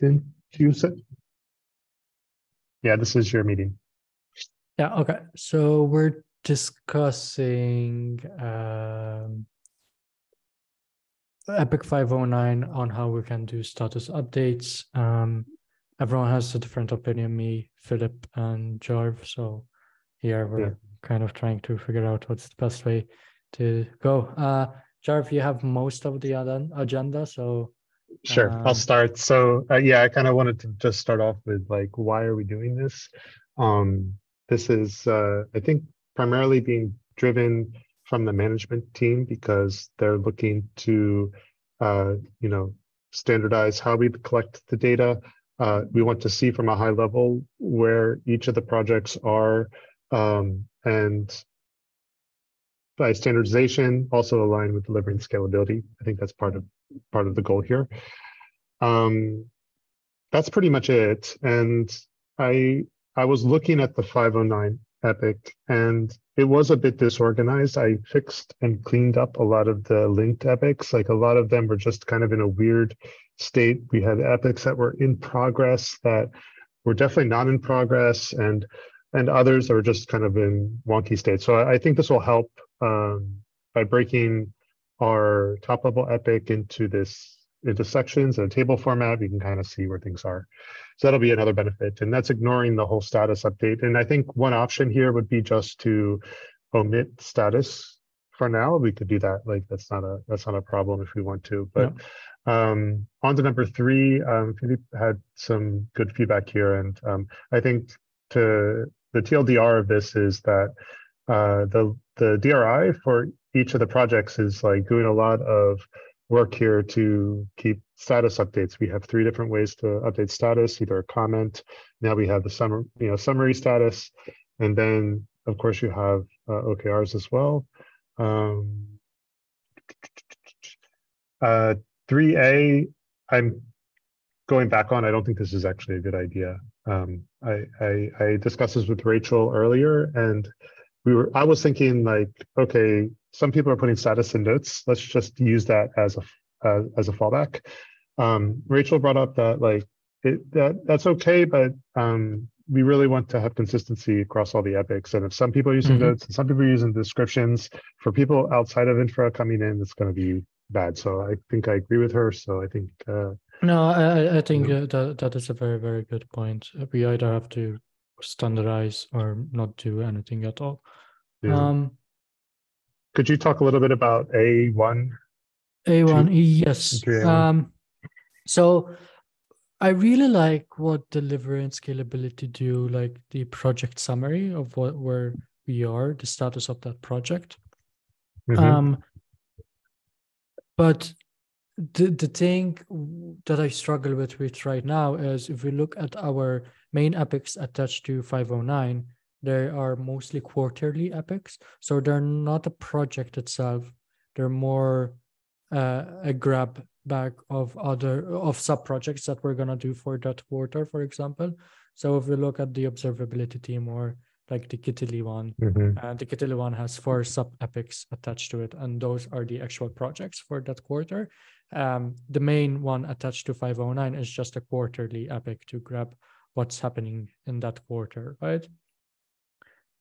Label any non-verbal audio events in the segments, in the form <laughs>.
didn't you say? Yeah, this is your meeting. Yeah, okay. So we're discussing um, Epic 509 on how we can do status updates. Um, everyone has a different opinion, me, Philip, and Jarv. So here we're yeah. kind of trying to figure out what's the best way to go. Uh, Jarv, you have most of the agenda, so Sure, um, I'll start. So uh, yeah, I kind of wanted to just start off with like, why are we doing this? Um, this is, uh, I think, primarily being driven from the management team because they're looking to, uh, you know, standardize how we collect the data. Uh, we want to see from a high level where each of the projects are um, and by standardization also align with delivering scalability. I think that's part of part of the goal here. Um, that's pretty much it. And I I was looking at the 509 Epic and it was a bit disorganized. I fixed and cleaned up a lot of the linked epics. Like a lot of them were just kind of in a weird state. We had epics that were in progress that were definitely not in progress and and others that were just kind of in wonky state. So I, I think this will help um, by breaking our top level epic into this into sections and a table format, we can kind of see where things are. So that'll be another benefit. And that's ignoring the whole status update. And I think one option here would be just to omit status for now. We could do that. Like that's not a that's not a problem if we want to. But yeah. um, on to number three, um, Philippe had some good feedback here. And um, I think to the TLDR of this is that uh, the the DRI for each of the projects is like doing a lot of work here to keep status updates. We have three different ways to update status, either a comment. Now we have the summary, you know, summary status, and then of course you have uh, OKRs as well. Um, uh, 3A, I'm going back on. I don't think this is actually a good idea. Um, I, I, I discussed this with Rachel earlier, and we were i was thinking like okay some people are putting status in notes. Let's just use that as a uh, as a fallback. Um, rachel brought up that like it, that that's okay but um, we really want to have consistency across all the epics. And if some people are using mm-hmm. notes and some people are using descriptions for people outside of infra coming in it's going to be bad. So i think i agree with her. So i think uh, no i i think uh, that that is a very very good point. We either have to standardize or not do anything at all. Yeah. Um, Could you talk a little bit about A1? A1, yes. A1. Um, so I really like what delivery and scalability do, like the project summary of what where we are, the status of that project. Mm-hmm. Um, but the the thing that I struggle with with right now is if we look at our main epics attached to 509, they are mostly quarterly epics. So they're not a project itself. They're more uh, a grab bag of other of sub projects that we're gonna do for that quarter, for example. So if we look at the observability team or like the Gitaly one. Mm-hmm. Uh, the Gitaly one has four sub epics attached to it, and those are the actual projects for that quarter. Um, the main one attached to 509 is just a quarterly epic to grab what's happening in that quarter, right?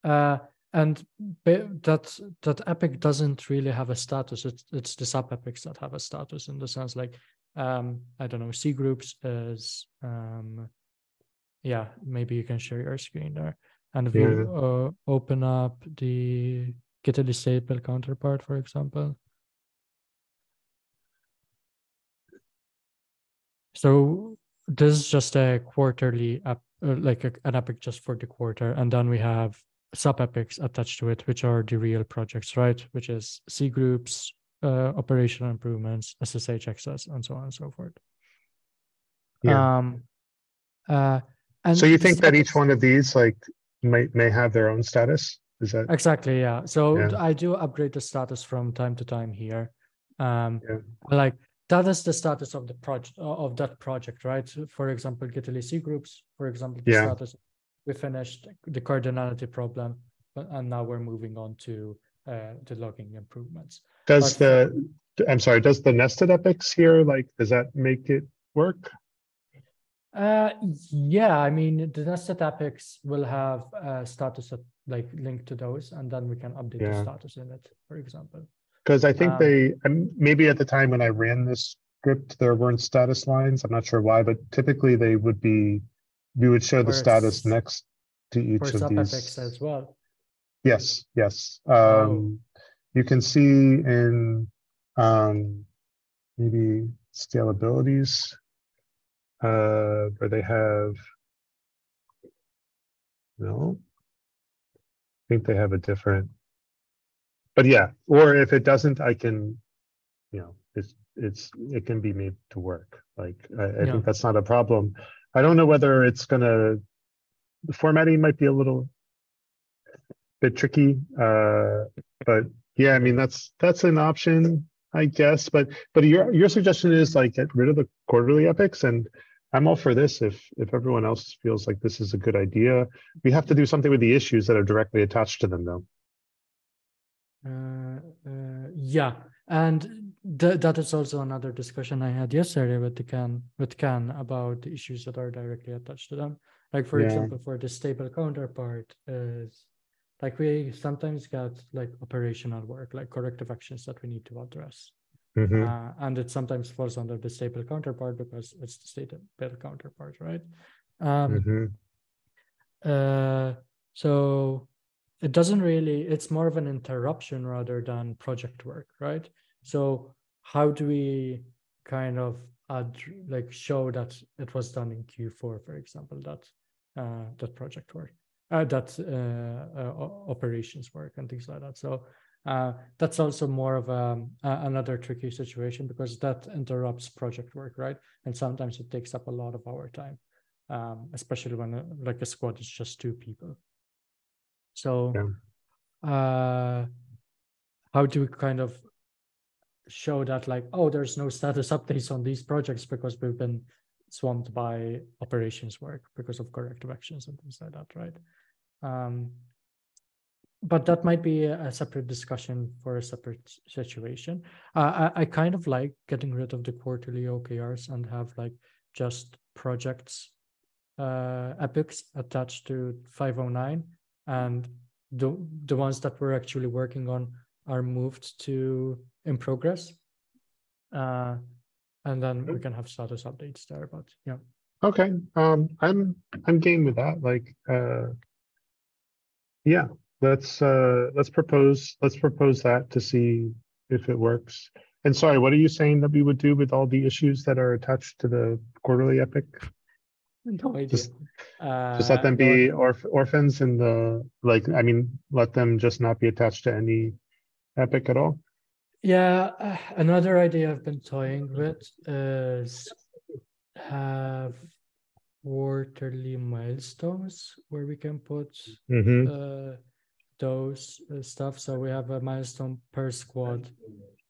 Uh, and that that epic doesn't really have a status. It's it's the sub epics that have a status in the sense like um, I don't know. C groups is um, yeah. Maybe you can share your screen there. And if yeah. you uh, open up the Gitaly stable counterpart, for example. So this is just a quarterly app, uh, like a, an epic just for the quarter. And then we have sub epics attached to it, which are the real projects, right? Which is C groups, uh, operational improvements, SSH access, and so on and so forth. Yeah. Um, uh, and so you think that each one of these, like may may have their own status is that exactly yeah so yeah. i do upgrade the status from time to time here um yeah. like that is the status of the project of that project right for example Gitaly C groups for example the yeah. status we finished the cardinality problem and now we're moving on to uh, the logging improvements does but the i'm sorry does the nested epics here like does that make it work Uh, yeah, I mean, the nested epics will have a status at, like linked to those, and then we can update the status in it, for example. Because I think Um, they, maybe at the time when I ran this script, there weren't status lines. I'm not sure why, but typically they would be, we would show the status next to each of these. as well. Yes, yes. Oh. Um, you can see in, um, maybe scalabilities, uh, where they have, no, I think they have a different, but yeah, or if it doesn't, I can, you know, it's, it's, it can be made to work. Like, I, I Yeah. think that's not a problem. I don't know whether it's gonna, the formatting might be a little bit tricky, uh, but yeah, I mean, that's, that's an option, I guess, but, but your, your suggestion is like get rid of the quarterly epics and I'm all for this if, if everyone else feels like this is a good idea. We have to do something with the issues that are directly attached to them though. Uh, uh, yeah, and th- that is also another discussion I had yesterday with the can with can about the issues that are directly attached to them. Like for Yeah. example, for the stable counterpart is like we sometimes get like operational work, like corrective actions that we need to address, Mhm. uh, and it sometimes falls under the stable counterpart because it's the stable counterpart, right? Um, Mhm. uh, so it doesn't really, it's more of an interruption rather than project work, right? So how do we kind of add, like show that it was done in Q4, for example, that uh, that project work, uh, that uh, uh, operations work and things like that. So uh, that's also more of a, a- another tricky situation because that interrupts project work, right? And sometimes it takes up a lot of our time um, especially when uh, like a squad is just two people. So, uh, how do we kind of show that like, oh, there's no status updates on these projects because we've been swamped by operations work because of corrective actions and things like that, right? Um, but that might be a a separate discussion for a separate situation. Uh, I, I kind of like getting rid of the quarterly OKRs and have like just projects uh, epics attached to 509 and the, the ones that we're actually working on are moved to in progress uh, and then we can have status updates there but yeah Okay, um, I'm, I'm game with that, like, uh. Yeah, let's, uh, let's propose, let's propose that to see if it works. And sorry, what are you saying that we would do with all the issues that are attached to the quarterly epic? <laughs> no idea Just- uh, Just let them be orph- orphans in the, like, I mean, let them just not be attached to any epic at all? yeah uh, another idea i've been toying with is have quarterly milestones where we can put Mm-hmm, uh, those uh, stuff. So we have a milestone per squad,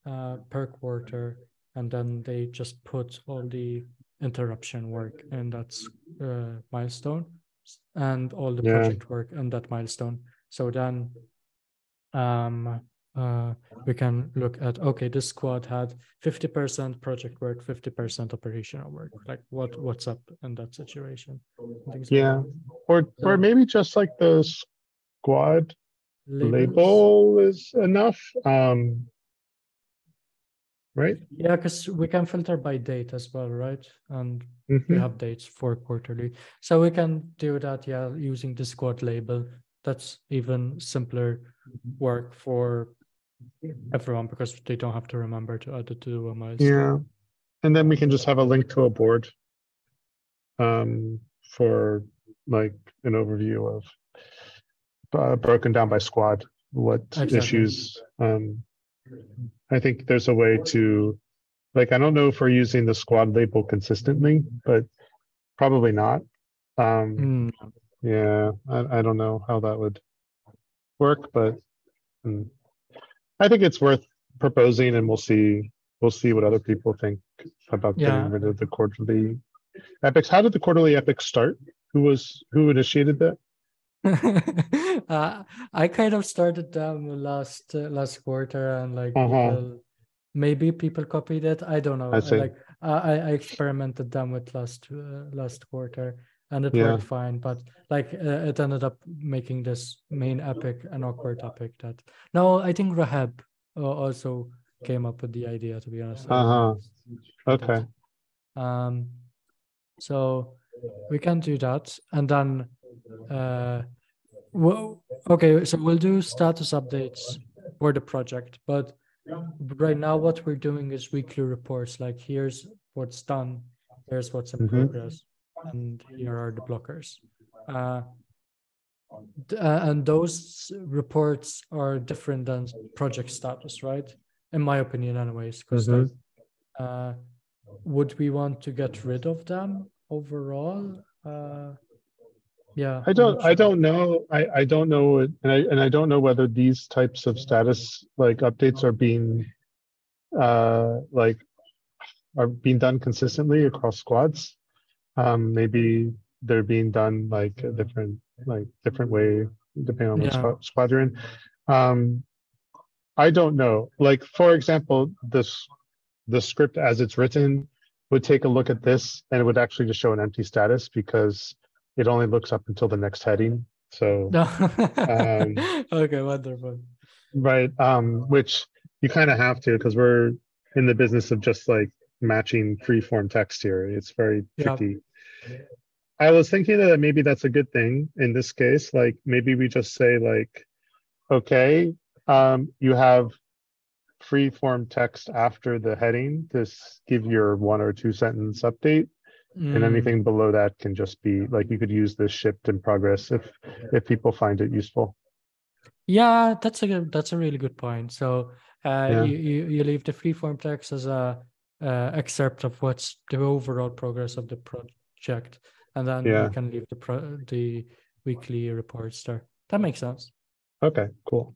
uh, per quarter, and then they just put all the interruption work in that uh, milestone and all the Yeah. project work in that milestone. So then um, uh, we can look at okay, this squad had 50% project work, 50% operational work. Like what what's up in that situation? and things like yeah, that. or, or maybe just like the squad Labels. label is enough, um. Right? Yeah, because we can filter by date as well, right? And we Mhm. have dates for quarterly. So we can do that, yeah, using the squad label. That's even simpler work for everyone because they don't have to remember to add it to a milestone. Yeah, and then we can just have a link to a board. Um, for like an overview of. Uh, broken down by squad, what Exactly. issues, um. I think there's a way to, like, I don't know if we're using the squad label consistently, but probably not. Um, Mm, yeah, I, I don't know how that would work, but. mm, I think it's worth proposing and we'll see, we'll see what other people think about Yeah. getting rid of the quarterly epics. How did the quarterly epics start? Who was, who initiated that? <laughs> uh, I kind of started them last uh, last quarter and like Uh-huh. people maybe people copied it. I don't know. I like I, I experimented them with last uh, last quarter, and it Yeah. worked fine. But like uh, it ended up making this main epic an awkward epic. That no, I think Rahab uh, also came up with the idea. To be honest. Uh-huh. Okay. Um, so we can do that, and then, uh, well, okay. So we'll do status updates for the project, but right now what we're doing is weekly reports. Like here's what's done, here's what's in Mhm. progress, and here are the blockers. Uh, uh, and those reports are different than project status, right? In my opinion, anyways, because Mhm. uh, would we want to get rid of them overall? Yeah. I don't not I don't know. I, I don't know and I and I don't know whether these types of status like updates are being uh like are being done consistently across squads. Um maybe they're being done like a different like different way depending on Yeah. squad squad you're in. Um I don't know. Like for example, this the script as it's written would take a look at this and it would actually just show an empty status because it only looks up until the next heading. So No. Um, <laughs> okay, wonderful. right, um, which you kind of have to because we're in the business of just like matching free form text here. It's very Yeah. tricky. I was thinking that maybe that's a good thing in this case. Like maybe we just say like, okay, um, you have free form text after the heading. This give your one or two sentence update. And Mm, anything below that can just be like you could use this shipped in progress if if people find it useful Yeah, that's a good, that's a really good point. So uh, Yeah. you, you you leave the freeform text as a uh, excerpt of what's the overall progress of the project, and then Yeah. you can leave the pro- the weekly reports there. That makes sense. okay cool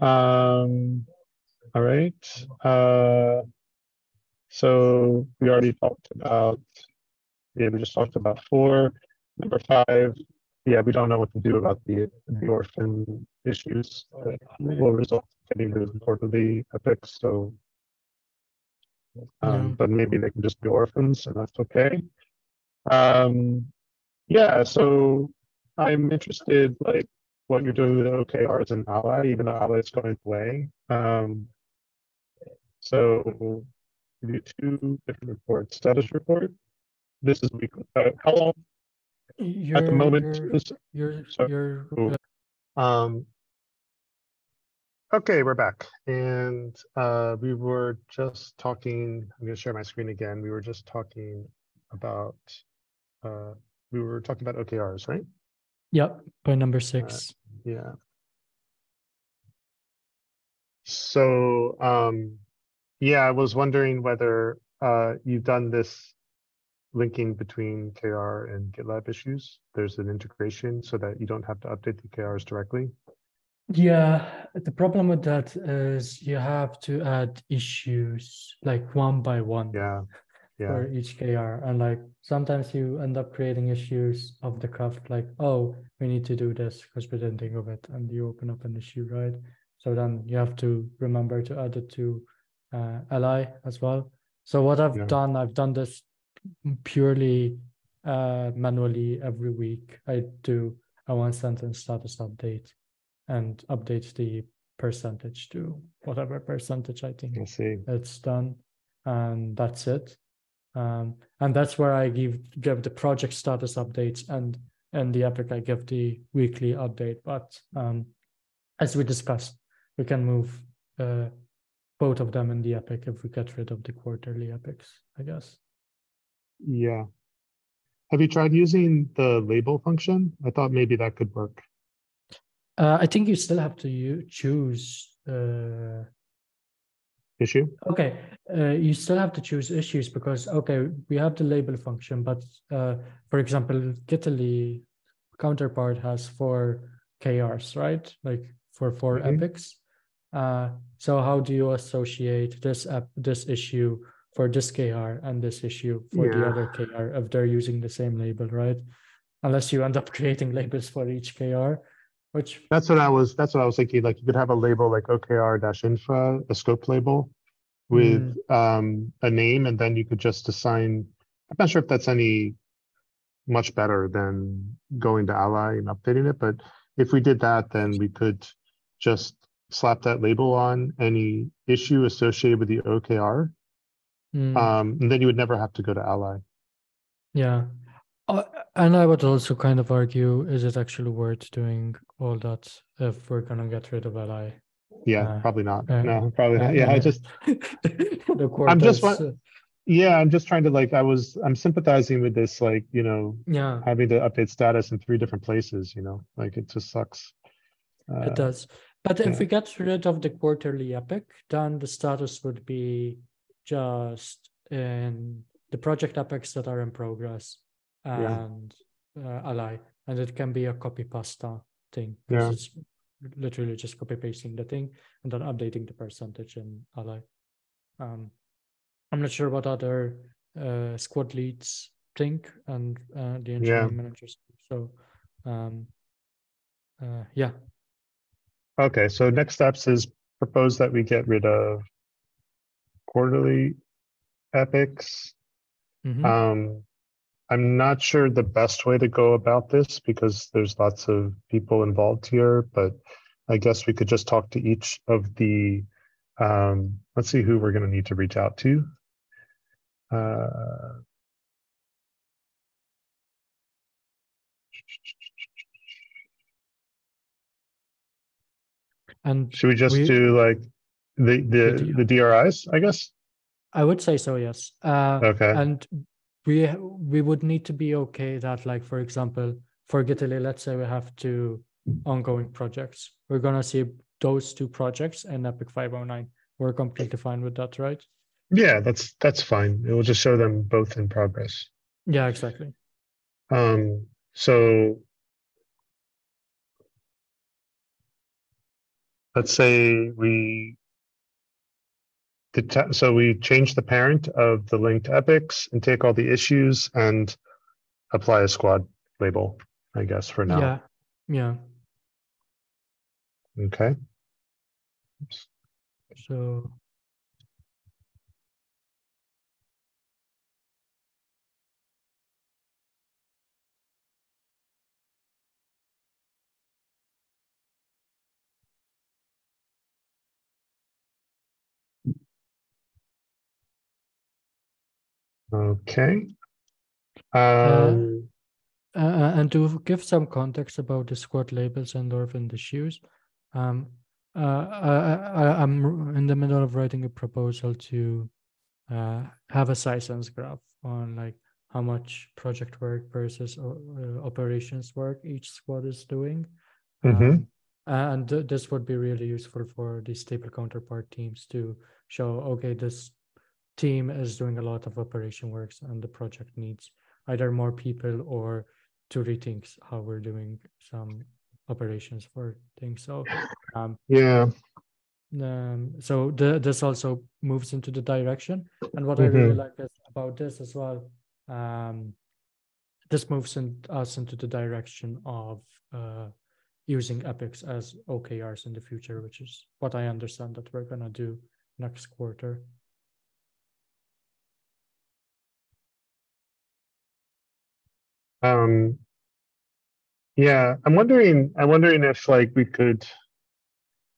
um all right uh so we already talked about yeah we just talked about four. Number five yeah we don't know what to do about the the orphan issues that will result in getting rid of quarterly epics so um Yeah. but maybe they can just be orphans and that's okay. Um yeah so i'm interested like what you're doing with okr as an ally even though ally is going away. Um so we do two different reports. Status report this is weekly uh, how long You're, at the moment you're this- you're, you're Ooh. uh, Um, okay, we're back. And uh, we were just talking, I'm going to share my screen again. We were just talking about, uh, we were talking about OKRs, right? Yep, point number six. Yeah. So, um, yeah, I was wondering whether uh, you've done this linking between KR and GitLab issues. There's an integration so that you don't have to update the KRs directly. Yeah, the problem with that is you have to add issues like one by one Yeah. Yeah. for each KR. And like sometimes you end up creating issues of the craft, like, oh, we need to do this because we didn't think of it. And you open up an issue, right? So then you have to remember to add it to uh, Ally as well. So what I've Yeah. done, I've done this purely uh, manually every week. I do a one sentence status update and update the percentage to whatever percentage I think I it's done and that's it. Um, and that's where i give give the project status updates and in the epic i give the weekly update. But um, as we discussed we can move uh, both of them in the epic if we get rid of the quarterly epics i guess Yeah. Have you tried using the label function? I thought maybe that could work. uh, i think you still have to u- choose uh, Issue? Okay, uh, you still have to choose issues because okay, we have the label function, but uh, for example, Gitaly counterpart has four KRs, right? Like for 4 Mhm. epics. Uh, so how do you associate this app, this issue for this KR and this issue for the other KR if they're using the same label, right? Unless you end up <laughs> creating labels for each KR, which That's what I was, that's what I was thinking. Like you could have a label like OKR dash infra, a scope label. with um, a name and then you could just assign, I'm not sure if that's any much better than going to ally and updating it, but if we did that, then we could just slap that label on any issue associated with the OKR. Mm. Um, and then you would never have to go to ally. Yeah. Uh, and I would also kind of argue is it actually worth doing all that if we're going to get rid of ally? Yeah, Uh, probably not. uh, No, probably Uh, not. Yeah, I just, <laughs> the I'm just uh, yeah, I'm just trying to like, I was, I'm sympathizing with this, like, you know, yeah, having to update status in three different places, you know, like it just sucks. Uh, it does. But yeah. if we get rid of the quarterly epic, then the status would be just in the project epics that are in progress Yeah. and uh, ally, and it can be a copy pasta thing. Yeah. It's literally just copy pasting the thing and then updating the percentage in ally. Um, I'm not sure what other uh, squad leads think and uh, the engineering managers. So, um, uh, yeah, Okay, so next steps is propose that we get rid of quarterly epics. mhm. Um, I'm not sure the best way to go about this because there's lots of people involved here, but I guess we could just talk to each of the, um, let's see who we're gonna need to reach out to. Uh, and should we just We- do like the, the, the DRIs, I guess? I would say so, yes. Uh, Okay, and we we would need to be okay that, like, for example, for Gitaly, let's say we have two ongoing projects. We're gonna see those two projects in Epic 509. We're completely fine with that, right? yeah, that's, that's fine. It will just show them both in progress. Yeah, exactly. Um, so let's say we so we change the parent of the linked epics and take all the issues and apply a squad label, I guess, for now. Yeah, yeah. Okay. So Okay. Um, Uh, and to give some context about the squad labels and Orphan the shoes, um, uh, I, I'm in the middle of writing a proposal to uh, have a Sisense graph on like how much project work versus uh, operations work each squad is doing. Mhm. Um, and th- this would be really useful for the stable counterpart teams to show, okay, this team is doing a lot of operation works and the project needs either more people or to rethink how we're doing some operations for things. So um, yeah. um, so the, this also moves into the direction. And what I really Mhm. like is about this as well, um, this moves in, us into the direction of uh, using epics as OKRs in the future, which is what I understand that we're gonna do next quarter. Um, yeah, I'm wondering, I'm wondering if like we could.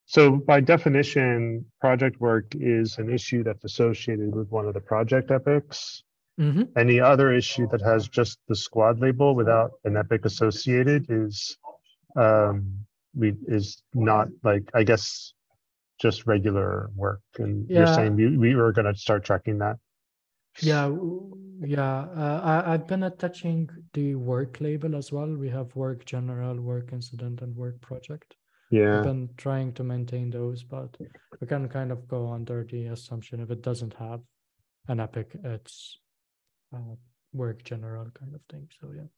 So by definition, project work is an issue that's associated with one of the project epics. Mm-hmm. Any other issue that has just the squad label without an epic associated is, um, we, is not like, I guess, just regular work. And you're saying we, we were gonna start tracking that? Yeah, yeah. Uh, I, I've been attaching the work label as well. We have work general, work incident, and work project. yeah I've been trying to maintain those, but we can kind of go under the assumption if it doesn't have an epic, it's uh, work general kind of thing. So yeah.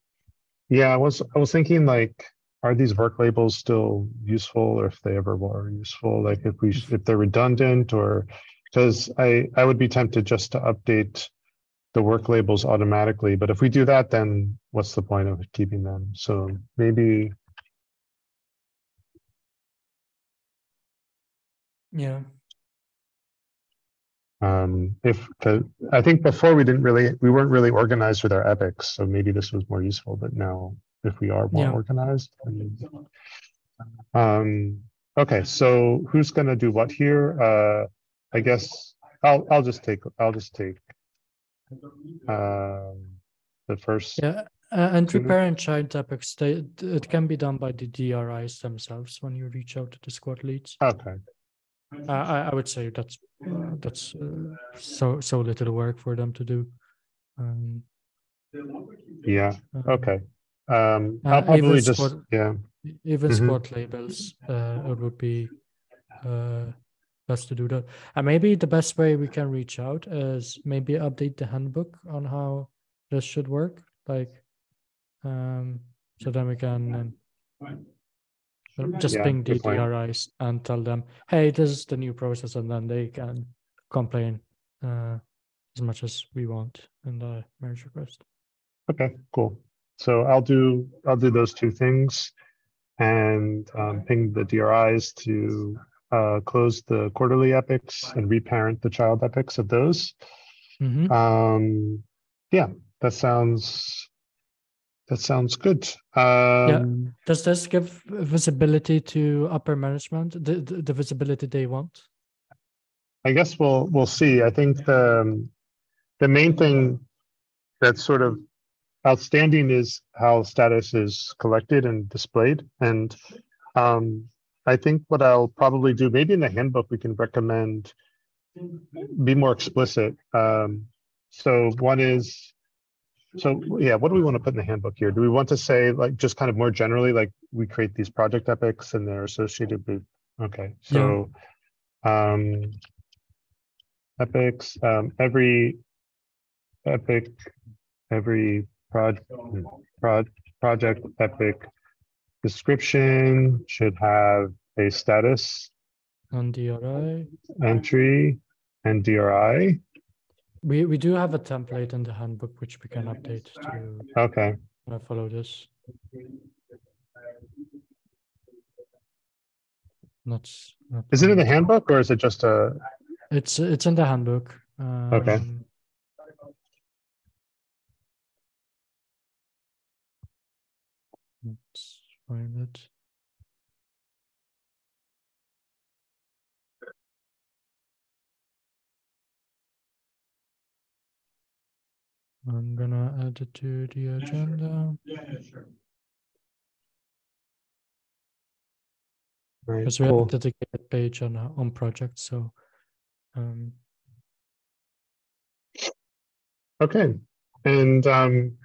yeah, I was, I was thinking like, are these work labels still useful or if they ever were useful? Like if we, if they're redundant or, because I, I would be tempted just to update the work labels automatically, but if we do that, then what's the point of keeping them? So maybe, Yeah. Um, if the, I think before we didn't really, we weren't really organized with our epics, so maybe this was more useful, but now if we are more Yeah. organized. Um, okay, so who's gonna do what here? Uh, I guess I'll, I'll just take, I'll just take um, the first, Yeah, uh, and Mhm. parent child epics, they, it can be done by the DRIs themselves when you reach out to the squad leads. okay, Uh, I, I would say that's uh, that's uh, so so little work for them to do. Um, yeah, um, okay. Um, Uh, I'll probably just, squad- yeah, even Mhm. squad labels, uh, it would be uh, best to do that. And maybe the best way we can reach out is maybe update the handbook on how this should work, like, um, so then we can um, just Yeah, ping the. DRIs and tell them, hey, this is the new process, and then they can complain uh, as much as we want in the merge request. okay, cool. So I'll do, I'll do those two things. And um, ping the DRIs to uh, close the quarterly epics and reparent the child epics of those. Mhm. Um, yeah, that sounds, that sounds good. Um, Does this give visibility to upper management, the, the, the visibility they want? I guess we'll, we'll see. I think the, um, the main thing that's sort of outstanding is how status is collected and displayed. And um, I think what I'll probably do, maybe in the handbook, we can recommend be more explicit. Um, so one is, so yeah, what do we want to put in the handbook here? Do we want to say like just kind of more generally, like we create these project epics and they're associated with, okay, so um, epics, um, every epic, every prod, prod, project epic description should have a status On DRI, entry and DRI. we, we do have a template in the handbook which we can update to Okay, follow this. Not, not is it in the handbook or is it just a, It's it's in the handbook. Okay. Um, Let's find it. I'm gonna add it to the agenda Yeah, right, because we have a dedicated page on uh, on projects. So, um, Okay, and um,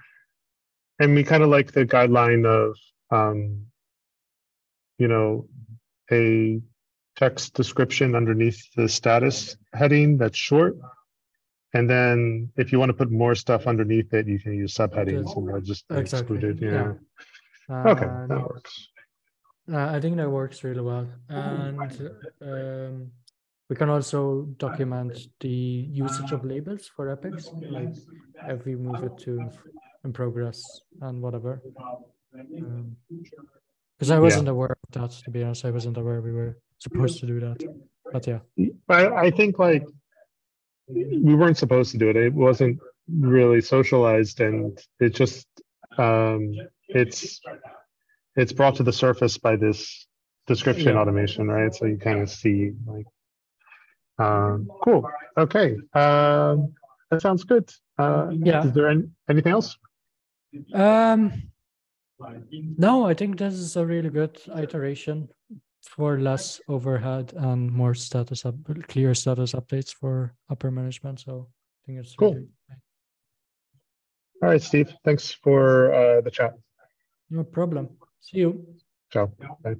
and we kind of like the guideline of um, you know, a text description underneath the status heading that's short. And then if you want to put more stuff underneath it, you can use subheadings and they'll just Exactly, excluded. yeah. Yeah. Okay, and- that works. Uh, I think that works really well. And um, we can also document the usage of labels for epics, like if we move it to in progress and whatever. Because I wasn't aware of that, to be honest. I wasn't aware we were supposed to do that. But yeah, I, I think like we weren't supposed to do it. It wasn't really socialized and it just um it's it's brought to the surface by this description Yeah. automation, right? So you kind of see like um cool. Okay. Um that sounds good. Uh Yeah. is there any, anything else? Um, no, I think this is a really good iteration for less overhead and more status up, clear status updates for upper management. So I think it's Cool. really All right, Steve. Thanks for uh the chat. no problem. See you. Ciao. Bye.